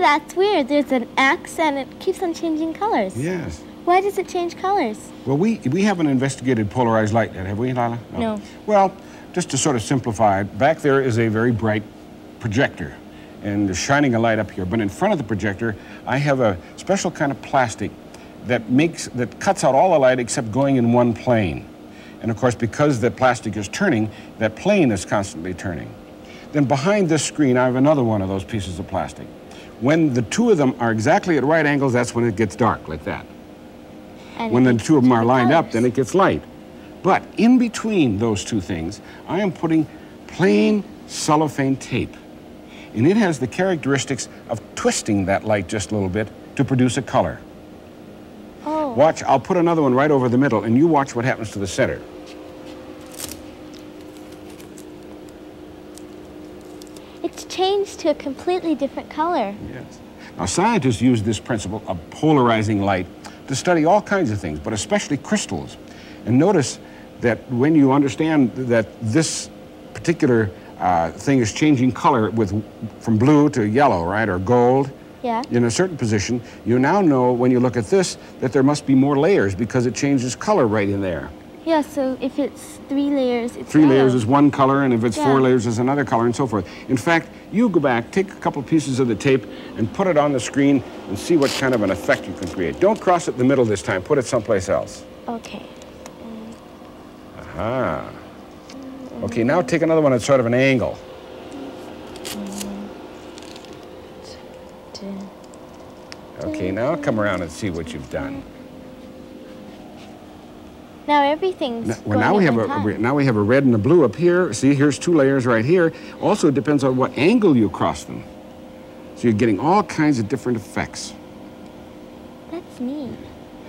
That's weird. There's an X and it keeps on changing colors. Yes. Why does it change colors? Well, we, we haven't investigated polarized light yet, have we, Lila? No. Well, just to sort of simplify it, back there is a very bright projector, and there's shining a light up here. But in front of the projector, I have a special kind of plastic that makes that cuts out all the light except going in one plane. And of course, because the plastic is turning, that plane is constantly turning. Then behind this screen, I have another one of those pieces of plastic. When the two of them are exactly at right angles, that's when it gets dark, like that. And When the two of them are lined up, then it gets light. But in between those two things, I am putting plain cellophane tape. And it has the characteristics of twisting that light just a little bit to produce a color. Oh, Watch, I'll put another one right over the middle, and you watch what happens to the center. it's changed to a completely different color. Yes. Now, scientists use this principle of polarizing light to study all kinds of things, but especially crystals. And notice that when you understand that this particular uh, thing is changing color with from blue to yellow, right, or gold, Yeah. in a certain position, you now know when you look at this that there must be more layers because it changes color right in there. Yeah, so if it's three layers, it's Three layers is one color, and if it's four layers is another color, and so forth. In fact, you go back, take a couple pieces of the tape, and put it on the screen and see what kind of an effect you can create. Don't cross it in the middle this time. Put it someplace else. Okay. Aha. Okay, now take another one at sort of an angle. Okay, now come around and see what you've done. Now everything's Now, well, now we have a time. now we have a red and a blue up here. See, here's two layers right here. Also, it depends on what angle you cross them. So you're getting all kinds of different effects. That's neat.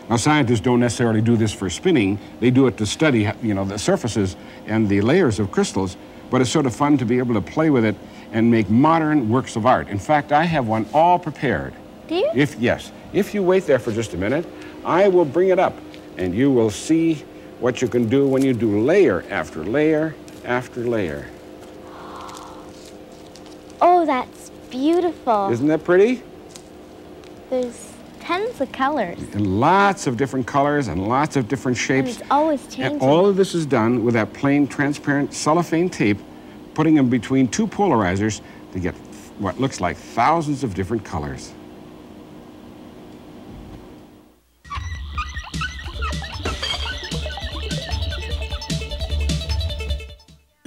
Now, scientists don't necessarily do this for spinning. They do it to study, you know, the surfaces and the layers of crystals. But it's sort of fun to be able to play with it and make modern works of art. In fact, I have one all prepared. Do you? If yes, if you wait there for just a minute, I will bring it up, and you will see what you can do when you do layer after layer after layer. Oh, that's beautiful. Isn't that pretty? There's tons of colors. And lots of different colors and lots of different And shapes. it's always changing. And all of this is done with that plain transparent cellophane tape, putting them between two polarizers to get what looks like thousands of different colors.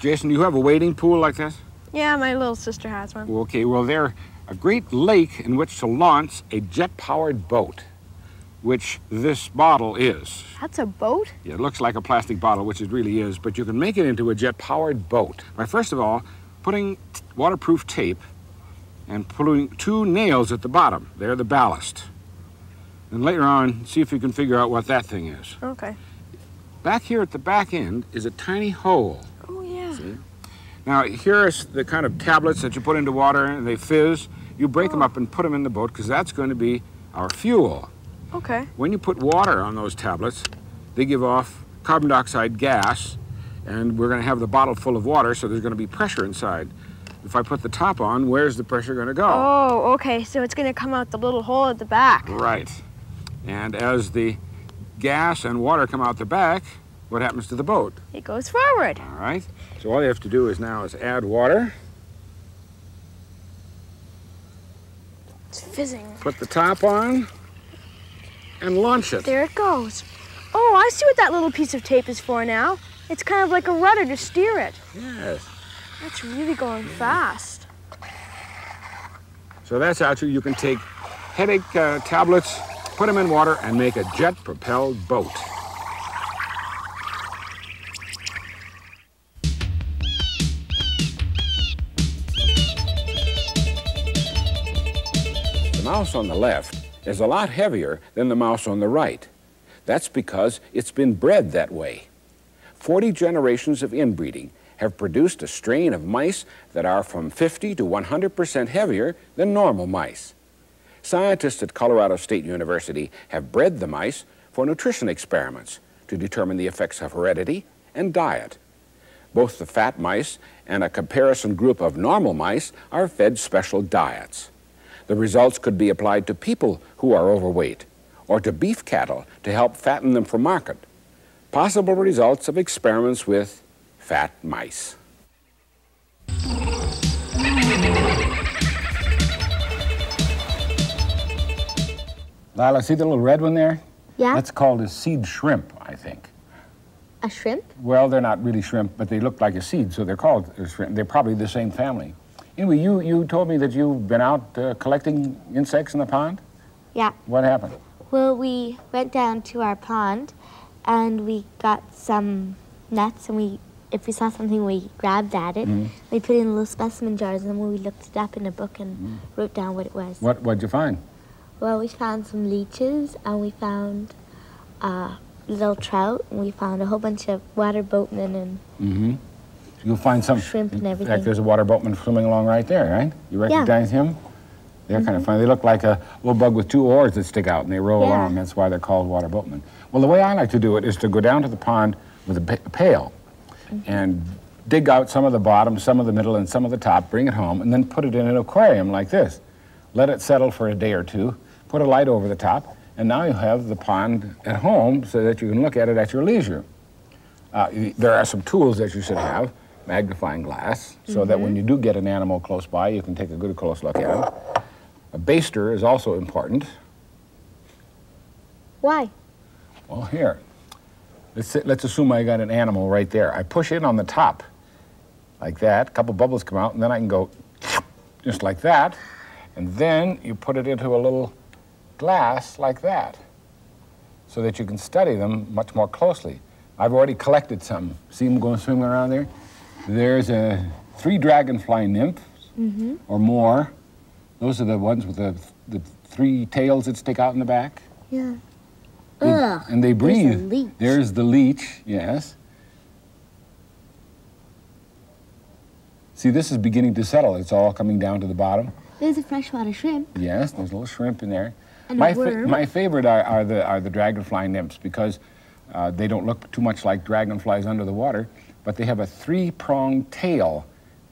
Jason, do you have a wading pool like this? Yeah, my little sister has one. Okay, well, they're a great lake in which to launch a jet powered boat, which this bottle is. That's a boat? It looks like a plastic bottle, which it really is, but you can make it into a jet powered boat by first of all putting waterproof tape and putting two nails at the bottom. They're the ballast. And later on, see if you can figure out what that thing is. Okay. Back here at the back end is a tiny hole. Oh. Now, here's the kind of tablets that you put into water and they fizz. You break them oh. up and put them in the boat because that's going to be our fuel. Okay. When you put water on those tablets, they give off carbon dioxide gas, and we're going to have the bottle full of water, so there's going to be pressure inside. If I put the top on, where's the pressure going to go? Oh, okay. So it's going to come out the little hole at the back. Right. And as the gas and water come out the back, what happens to the boat? It goes forward. All right. So all you have to do is now is add water, It's fizzing. put the top on, and launch it. There it goes. Oh, I see what that little piece of tape is for now. It's kind of like a rudder to steer it. Yes. That's really going fast. So that's how to you can take headache uh, tablets, put them in water, and make a jet-propelled boat. Mouse on the left is a lot heavier than the mouse on the right. That's because it's been bred that way. 40 generations of inbreeding have produced a strain of mice that are from 50 to 100% heavier than normal mice. Scientists at Colorado State University have bred the mice for nutrition experiments to determine the effects of heredity and diet. Both the fat mice and a comparison group of normal mice are fed special diets. The results could be applied to people who are overweight or to beef cattle to help fatten them for market. Possible results of experiments with fat mice. Lila, see the little red one there? Yeah. That's called a seed shrimp, I think. A shrimp? Well, they're not really shrimp, but they look like a seed, so they're called shrimp. They're probably the same family. Anyway, you, you told me that you've been out uh, collecting insects in the pond? Yeah. What happened? Well, we went down to our pond and we got some nets and we if we saw something we grabbed at it. Mhm. We put it in little specimen jars and then we looked it up in a book and Mm. wrote down what it was. What, what'd you find? Well, we found some leeches and we found uh, little trout and we found a whole bunch of water boatmen and Mm-hmm. You'll find some Shrimp and everything. In fact, there's a water boatman swimming along right there, right? You recognize him? They're kind of funny. They look like a little bug with two oars that stick out and they roll Yeah. along. That's why they're called water boatmen. Well, the way I like to do it is to go down to the pond with a pa- pail and dig out some of the bottom, some of the middle, and some of the top, bring it home, and then put it in an aquarium like this. Let it settle for a day or two, put a light over the top, and now you have the pond at home so that you can look at it at your leisure. Uh, there are some tools that you should have, magnifying glass, so that when mm-hmm. you do get an animal close by, you can take a good close look at it. A baster is also important. why? Well, here, let's, let's assume I got an animal right there. I push in on the top, like that, a couple bubbles come out, and then I can go just like that, and then you put it into a little glass like that, so that you can study them much more closely. I've already collected some. See them going swimming around there? There's a three dragonfly nymphs or more. Those are the ones with the, the three tails that stick out in the back. Yeah. They- Ugh. and they there's breathe. leech. There's the leech, yes. See, this is beginning to settle. It's all coming down to the bottom. There's a freshwater shrimp. Yes, there's a little shrimp in there. And a my, worm. my favorite are, are, the, are the dragonfly nymphs because uh, they don't look too much like dragonflies under the water, but they have a three-pronged tail,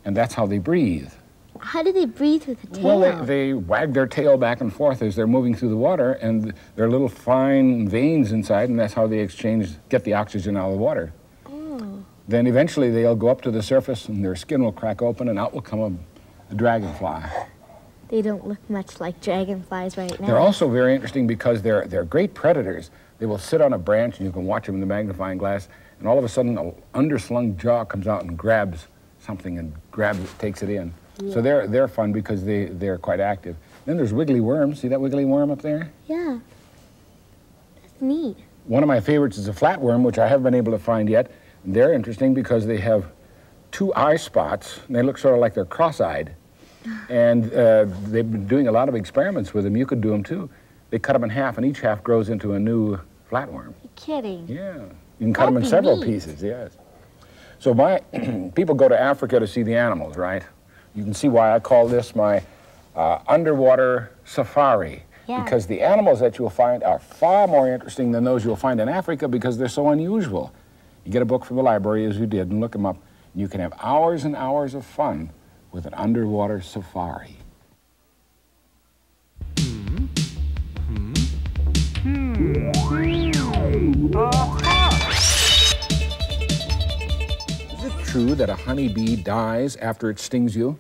and that's how they breathe. How do they breathe with a tail? Well, they, they wag their tail back and forth as they're moving through the water, and there are little fine veins inside, and that's how they exchange, get the oxygen out of the water. Oh. Then eventually they'll go up to the surface, and their skin will crack open, and out will come a, a dragonfly. They don't look much like dragonflies right now. They're also very interesting because they're, they're great predators. They will sit on a branch, and you can watch them in the magnifying glass, and all of a sudden, an underslung jaw comes out and grabs something and grabs it, takes it in. So they're, they're fun because they, they're quite active. Then there's wiggly worms. See that wiggly worm up there? Yeah. That's neat. One of my favorites is a flatworm, which I haven't been able to find yet. They're interesting because they have two eye spots, and they look sort of like they're cross-eyed. And uh, they've been doing a lot of experiments with them. You could do them too. They cut them in half, and each half grows into a new flatworm. You're kidding. Yeah, you can cut them in several neat. pieces. Yes. So my people go to Africa to see the animals, right? You can see why I call this my uh, underwater safari. Yeah. Because the animals that you'll find are far more interesting than those you'll find in Africa because they're so unusual. You get a book from the library, as you did, and look them up, and you can have hours and hours of fun with an underwater safari. Is it true that a honeybee dies after it stings you?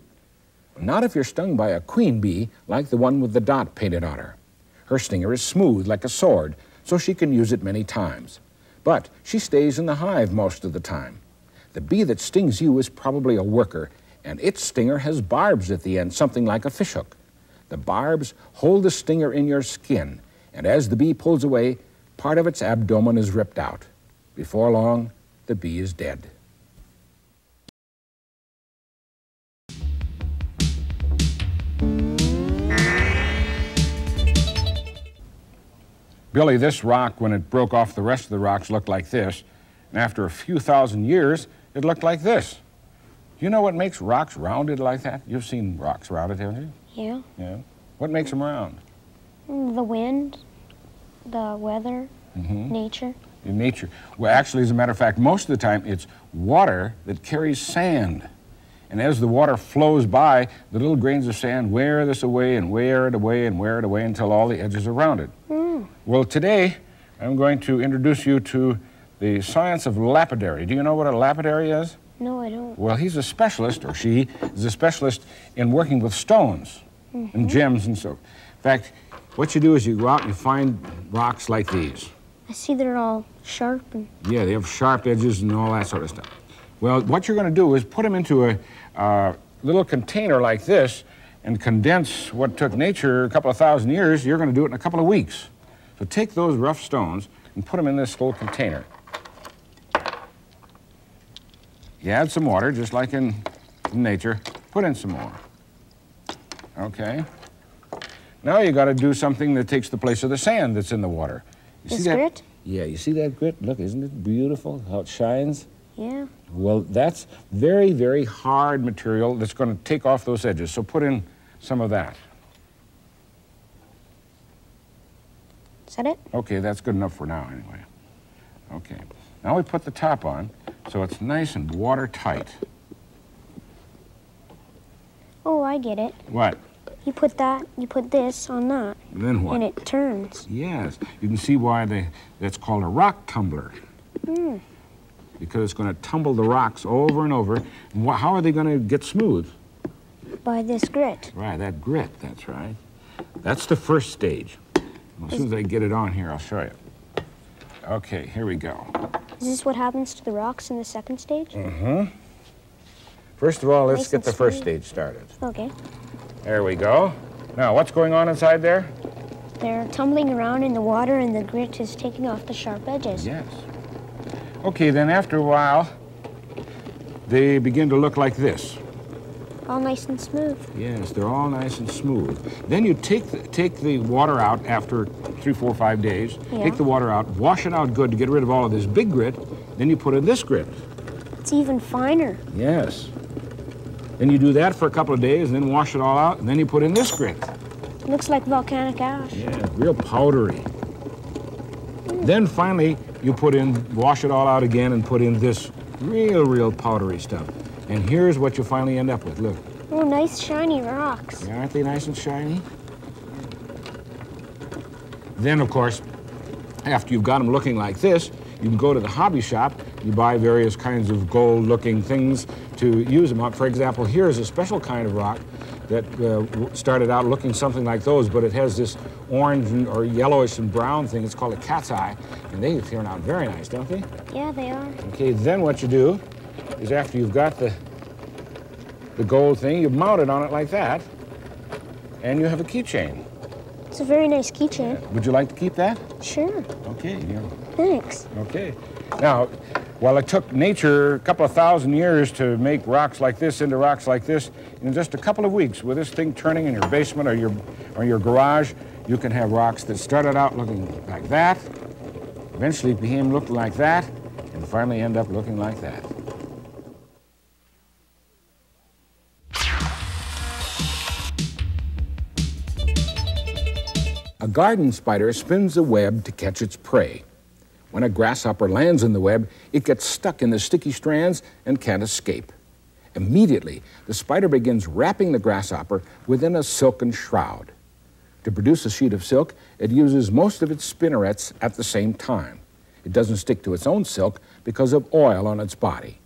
Not if you're stung by a queen bee like the one with the dot painted on her. Her stinger is smooth like a sword, so she can use it many times. But she stays in the hive most of the time. The bee that stings you is probably a worker, and its stinger has barbs at the end, something like a fishhook. The barbs hold the stinger in your skin, and as the bee pulls away, part of its abdomen is ripped out. Before long, the bee is dead. Billy, this rock, when it broke off the rest of the rocks, looked like this. And after a few thousand years, it looked like this. Do you know what makes rocks rounded like that? You've seen rocks rounded, haven't you? Yeah. Yeah. What makes them round? Mm, The wind, the weather, Mm-hmm. nature. In nature. Well, actually, as a matter of fact, most of the time it's water that carries sand. And as the water flows by, the little grains of sand wear this away and wear it away and wear it away until all the edges are rounded. Well, today I'm going to introduce you to the science of lapidary. Do you know what a lapidary is? No, I don't. Well, he's a specialist, or she is a specialist in working with stones and gems and so. In fact, what you do is you go out and you find rocks like these. I see they're all sharp and Yeah, they have sharp edges and all that sort of stuff. Well, what you're going to do is put them into a uh, little container like this and condense what took nature a couple of thousand years. You're going to do it in a couple of weeks. So take those rough stones and put them in this little container. You add some water, just like in, nature. Put in some more. Okay. Now you got to do something that takes the place of the sand that's in the water. You This see that? grit? Yeah, you see that grit? Look, isn't it beautiful how it shines? yeah. Well, that's very, very hard material that's going to take off those edges. So put in some of that. That it? Okay, that's good enough for now, anyway. Okay. Now we put the top on so it's nice and watertight. Oh, I get it. What? You put that, you put this on that, And then what? and it turns. Yes, you can see why they, that's called a rock tumbler. Hmm. Because it's going to tumble the rocks over and over. And how are they going to get smooth? By this grit. Right, that grit, that's right. That's the first stage. As soon as I get it on here, I'll show you. Okay, here we go. Is this what happens to the rocks in the second stage? Mm-hmm. First of all, let's Nice get the first stage started. Okay. There we go. Now, what's going on inside there? They're tumbling around in the water and the grit is taking off the sharp edges. Yes. Okay, then after a while, they begin to look like this. All nice and smooth. Yes, they're all nice and smooth. Then you take the, take the water out after three, four, five days. Yeah. Take the water out, wash it out good to get rid of all of this big grit. Then you put in this grit. It's even finer. Yes. Then you do that for a couple of days, and then wash it all out, and then you put in this grit. looks like volcanic ash. Yeah, real powdery. Then finally, you put in, wash it all out again, and put in this real, real powdery stuff. And here's what you finally end up with. Look, Oh, nice shiny rocks. aren't they nice and shiny? Then, of course, after you've got them looking like this, you can go to the hobby shop. You buy various kinds of gold-looking things to use them on. For example, here is a special kind of rock that uh, started out looking something like those, but it has this orange and, or yellowish and brown thing. It's called a cat's eye, and they turn out very nice, don't they? Yeah, they are. Okay, then what you do is after you've got the the gold thing, you mount it on it like that, and you have a keychain. It's a very nice keychain. Would you like to keep that? Sure. Okay, yeah. Thanks. Okay. Now, while it took nature a couple of thousand years to make rocks like this into rocks like this, in just a couple of weeks, with this thing turning in your basement or your or your garage, you can have rocks that started out looking like that, eventually became looking like that, and finally end up looking like that. Garden spider spins a web to catch its prey. When a grasshopper lands in the web, it gets stuck in the sticky strands and can't escape. Immediately, the spider begins wrapping the grasshopper within a silken shroud. To produce a sheet of silk, it uses most of its spinnerets at the same time. It doesn't stick to its own silk because of oil on its body.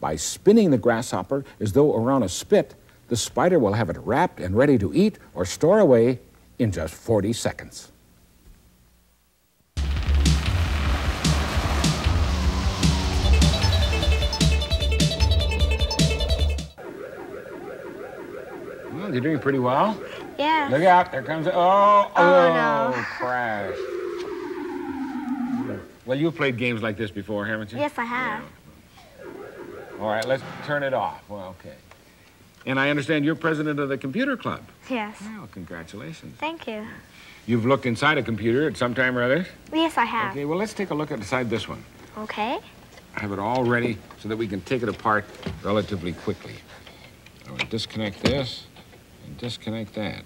By spinning the grasshopper as though around a spit, the spider will have it wrapped and ready to eat or store away in just 40 seconds. Well, you're doing pretty well. Yeah. Look out, there comes a, oh, Oh, no. Oh, crash. Well, you've played games like this before, haven't you? Yes, I have. All right, let's turn it off. Well, okay. And I understand you're president of the computer club. Yes. Well, congratulations. Thank you. You've looked inside a computer at some time or other? Yes, I have. Okay, well, let's take a look inside this one. Okay. I have it all ready so that we can take it apart relatively quickly. I will disconnect this and disconnect that.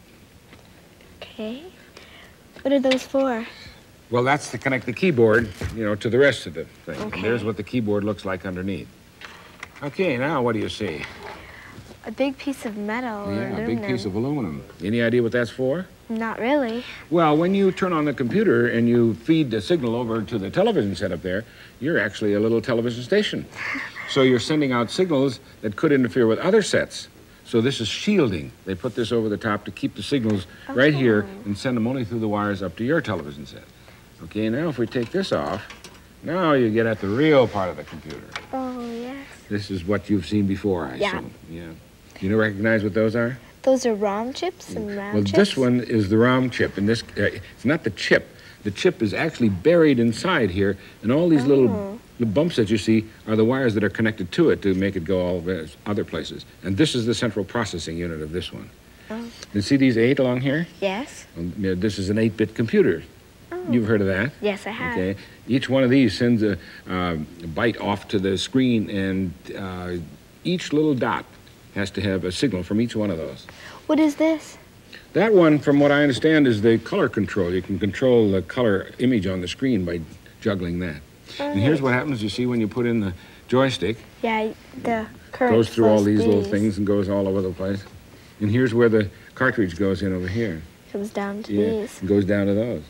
Okay. What are those for? Well, that's to connect the keyboard, you know, to the rest of the thing. Okay. And there's what the keyboard looks like underneath. Okay, now what do you see? A big piece of metal or yeah, a big piece of aluminum. Any idea what that's for? Not really. Well, when you turn on the computer and you feed the signal over to the television set up there, you're actually a little television station. so you're sending out signals that could interfere with other sets. So this is shielding. They put this over the top to keep the signals right here oh. and send them only through the wires up to your television set. Okay, now if we take this off, now you get at the real part of the computer. Oh, yes. This is what you've seen before, I Yeah. assume. Yeah. You know, recognize what those are? Those are ROM chips and RAM chips. Well, chips? this one is the ROM chip, and this uh, it's not the chip. The chip is actually buried inside here, and all these little, little bumps that you see are the wires that are connected to it to make it go all other places. And this is the central processing unit of this one. Oh. You see these eight along here? Yes. Um, This is an eight-bit computer. You've heard of that? Yes, I have. Okay. Each one of these sends a, uh, a byte off to the screen, and uh, each little dot has to have a signal from each one of those. What is this? That one, from what I understand, is the color control. You can control the color image on the screen by juggling that. And oh. here's what happens, you see, when you put in the joystick, Yeah, the current goes through all flows these little things and goes all over the place. And here's where the cartridge goes in over here. Comes down to Yeah, these. goes down to those.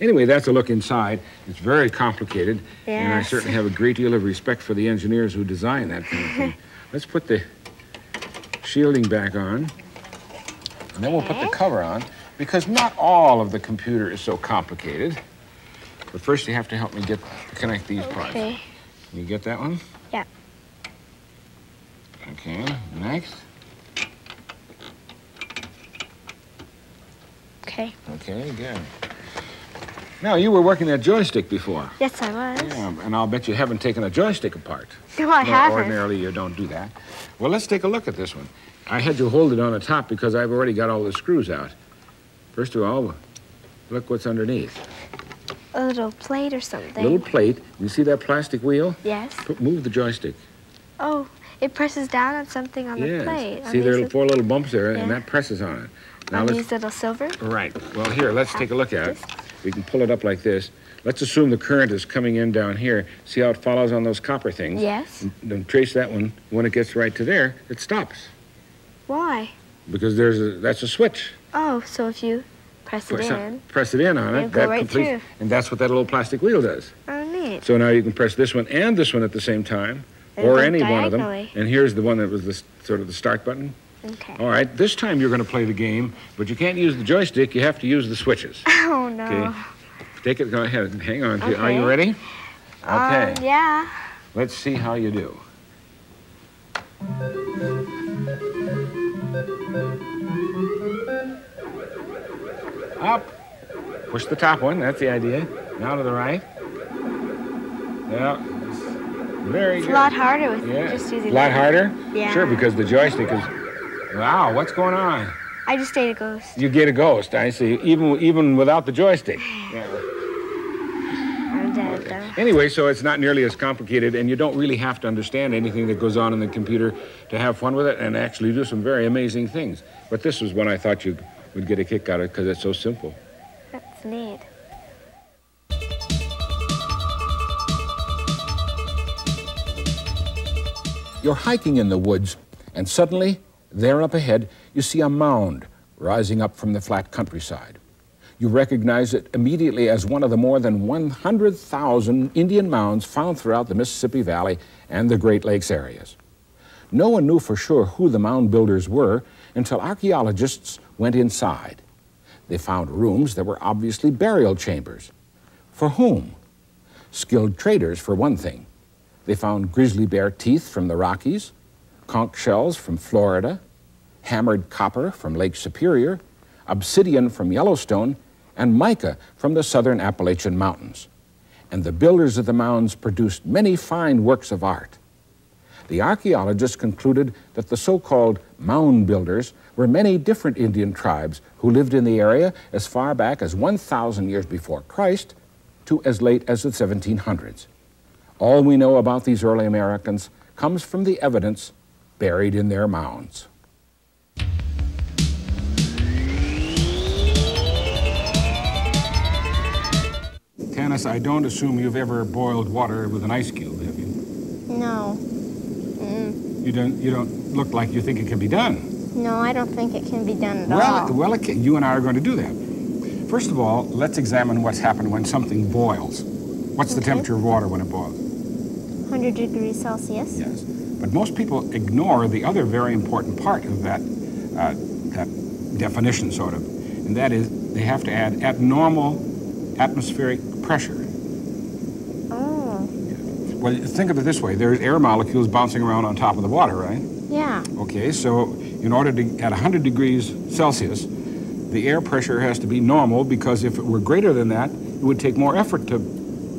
Anyway, that's a look inside. It's very complicated, and I certainly have a great deal of respect for the engineers who design that kind of thing. Let's put the shielding back on, and then we'll put the cover on, because not all of the computer is so complicated. But first, you have to help me get connect these parts. Okay. You get that one? Yeah. Okay. Next. Okay. Okay. Good. Now, you were working that joystick before. Yes, I was. Yeah, and I'll bet you haven't taken a joystick apart. No, I No, haven't. Ordinarily, you don't do that. Well, let's take a look at this one. I had you hold it on the top because I've already got all the screws out. First of all, look what's underneath. A little plate or something. A little plate. You see that plastic wheel? Yes. Put, move the joystick. Oh, it presses down on something on the yes. plate. on See, there are four little bumps there, Yeah. and that presses on it. Now on these little silver. Right. Well, here, let's take a look at it. We can pull it up like this. Let's assume the current is coming in down here. See how it follows on those copper things? Yes. And then trace that one. When it gets right to there, it stops Why? because there's a that's a switch. Oh, so if you press it Press, in. press it in on go that right completes, through. and that's what that little plastic wheel does. Oh, neat. So now you can press this one and this one at the same time, And or any one of them. And here's the one that was the sort of the start button. Okay. All right, this time you're going to play the game, but you can't use the joystick. You have to use the switches. Oh, no. Okay. Take it. Go ahead. Hang on. to- Are you ready? Okay. Um, yeah. Let's see how you do. Up. Push the top one. That's the idea. Now to the right. Yeah. Very It's a lot harder with Yeah. just using A lot harder? Yeah. Sure, because the joystick is. Wow, what's going on? I just ate a ghost. You get a ghost, I see, even even without the joystick. Yeah. I'm dead, though. Anyway, so it's not nearly as complicated, and you don't really have to understand anything that goes on in the computer to have fun with it and actually do some very amazing things. But this was one I thought you would get a kick out of it because it's so simple. That's neat. You're hiking in the woods, and suddenly, there up ahead, you see a mound rising up from the flat countryside. You recognize it immediately as one of the more than 100,000 Indian mounds found throughout the Mississippi Valley and the Great Lakes areas. No one knew for sure who the mound builders were until archaeologists went inside. They found rooms that were obviously burial chambers. For whom? Skilled traders, for one thing. They found grizzly bear teeth from the Rockies, conch shells from Florida, hammered copper from Lake Superior, obsidian from Yellowstone, and mica from the southern Appalachian Mountains. And the builders of the mounds produced many fine works of art. the archaeologists concluded that the so called mound builders were many different Indian tribes who lived in the area as far back as 1,000 years before Christ to as late as the 1700s. All we know about these early Americans comes from the evidence buried in their mounds. Tanis, I don't assume you've ever boiled water with an ice cube, have you? No. You don't, you don't look like you think it can be done. No, I don't think it can be done at Well, all. well, it can. you and I are going to do that. First of all, let's examine what's happened when something boils. What's the temperature of water when it boils? 100 degrees Celsius. Yes. But most people ignore the other very important part of that, uh, that definition, sort of, and that is they have to add abnormal atmospheric pressure. Oh, Well, think of it this way: there's air molecules bouncing around on top of the water, right? yeah. Okay, so in order to, at 100 degrees Celsius, the air pressure has to be normal because if it were greater than that, it would take more effort to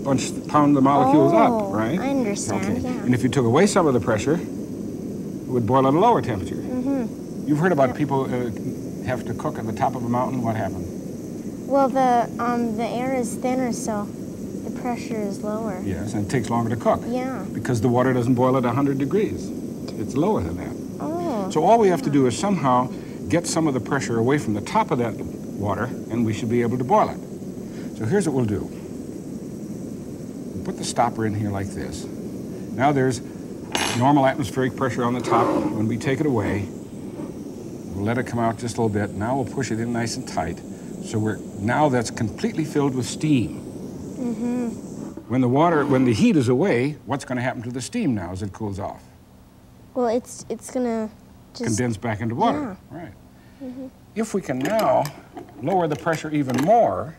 bunch, pound the molecules Oh, up, right? I understand, Okay. yeah. And if you took away some of the pressure, it would boil at a lower temperature. Mm-hmm. You've heard about people uh, have to cook at the top of a mountain. What happened? Well, the um the air is thinner, so the pressure is lower. Yes, and it takes longer to cook. Yeah. Because the water doesn't boil at 100 degrees. It's lower than that. Oh. So all we have to do is somehow get some of the pressure away from the top of that water, and we should be able to boil it. So here's what we'll do. Put the stopper in here like this. Now there's normal atmospheric pressure on the top. When we take it away, we'll let it come out just a little bit. Now we'll push it in nice and tight. So we're now that's completely filled with steam. Mm -hmm. When the water, when the heat is away, what's going to happen to the steam now as it cools off? Well, it's it's gonna just condense back into water. Right. Mm -hmm. If we can now lower the pressure even more,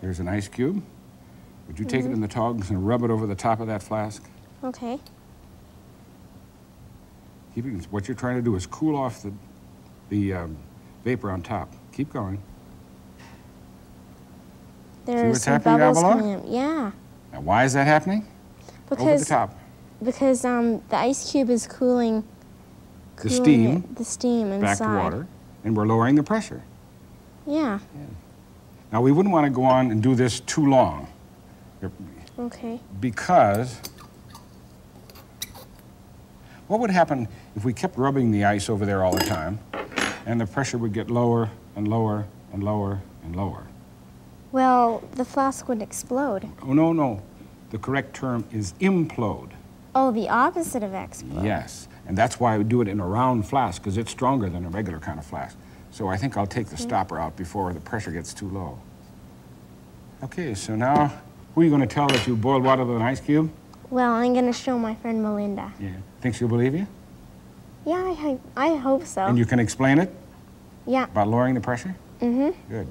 here's an ice cube. Would you take it in the tongs and rub it over the top of that flask? okay. Keep it, what you're trying to do is cool off the, the um, vapor on top. Keep going. There's some bubbles coming up. Yeah. Now, why is that happening? over the Because top. because um the ice cube is cooling. The steam it- the steam inside. back to water, and we're lowering the pressure. Yeah. Now, we wouldn't want to go on and do this too long Okay. because what would happen if we kept rubbing the ice over there all the time and the pressure would get lower and lower and lower and lower? Well, the flask would explode. Oh, no, no. The correct term is implode. Oh, the opposite of explode. Yes. And that's why we do it in a round flask because it's stronger than a regular kind of flask. So I think I'll take the stopper out before the pressure gets too low. Okay, so now who are you going to tell that you boiled water with an ice cube? Well, I'm gonna show my friend Melinda. Yeah. Think she'll believe you? Yeah, I, I hope so. And you can explain it yeah. about lowering the pressure? Mm-hmm. Good.